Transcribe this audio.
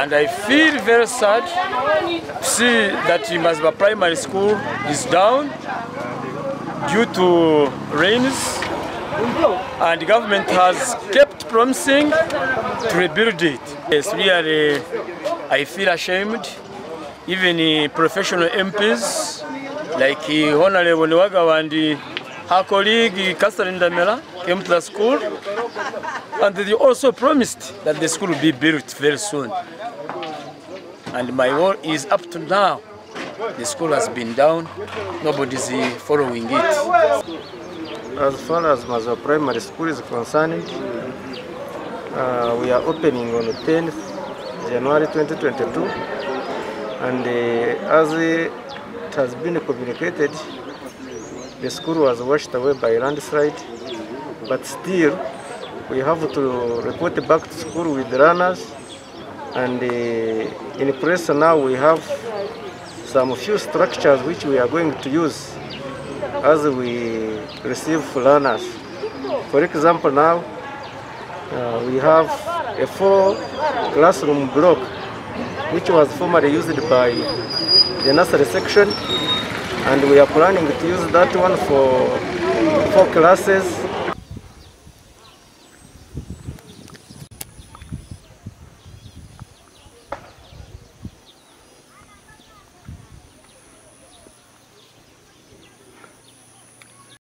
And I feel very sad to see that Mazba Primary School is down due to rains and the government has kept promising to rebuild it. Yes, really, I feel ashamed. Even uh, professional MPs like uh, Honorable Wagawa and uh, her colleague Catherine Damela came to the school and they also promised that the school will be built very soon. And my word is up to now. The school has been down, nobody's following it. As far as Maziba Primary School is concerned, uh, we are opening on 10th January 2022 and uh, as it has been communicated, the school was washed away by landslide, but still we have to report back to school with runners and uh, in place now we have some few structures which we are going to use as we receive learners. For example, now uh, we have a four classroom block which was formerly used by the nursery section and we are planning to use that one for four classes